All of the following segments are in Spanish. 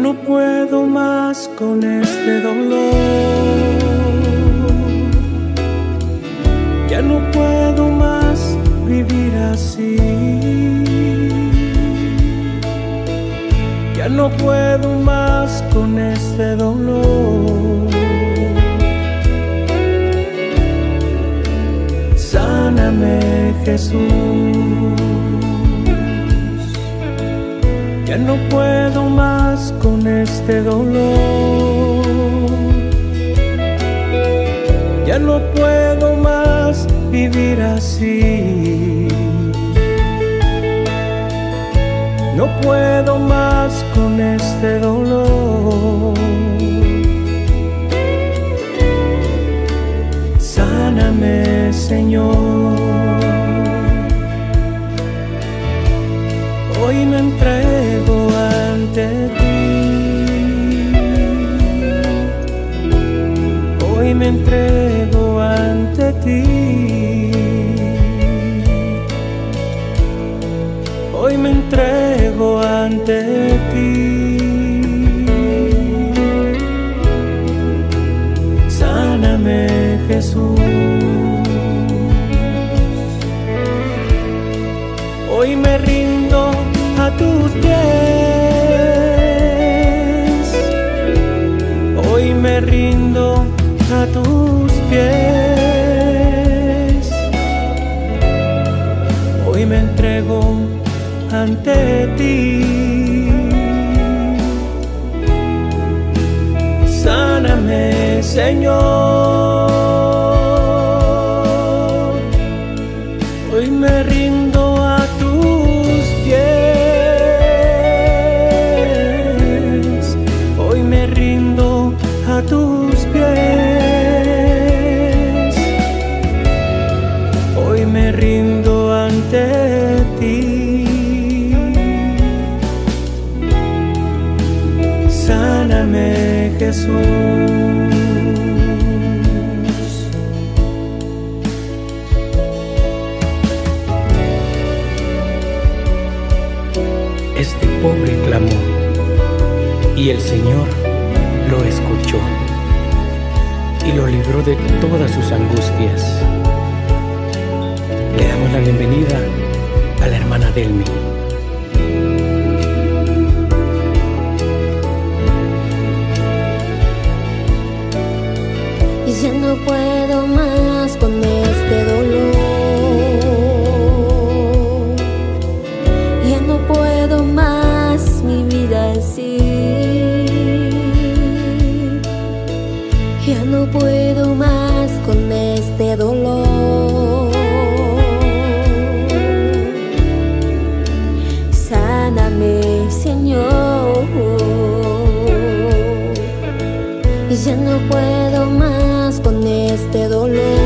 No puedo más con este dolor. Ya no puedo más vivir así. Ya no puedo más con este dolor. Sáname, Jesús. Ya no puedo más con este dolor. Ya no puedo más vivir así. No puedo más con este dolor. Sáname, Señor. Hoy me entrego Hoy me entrego ante ti. Hoy me entrego ante ti. Sáname, Jesús. Hoy me rindo a tus pies. Hoy me rindo tus pies. Hoy me entrego ante ti. Sáname, Señor. Jesús. Este pobre clamó y el Señor lo escuchó y lo libró de todas sus angustias. Le damos la bienvenida a la hermana Delmi. Y ya no puedo más con este dolor.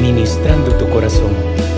Ministrando tu corazón.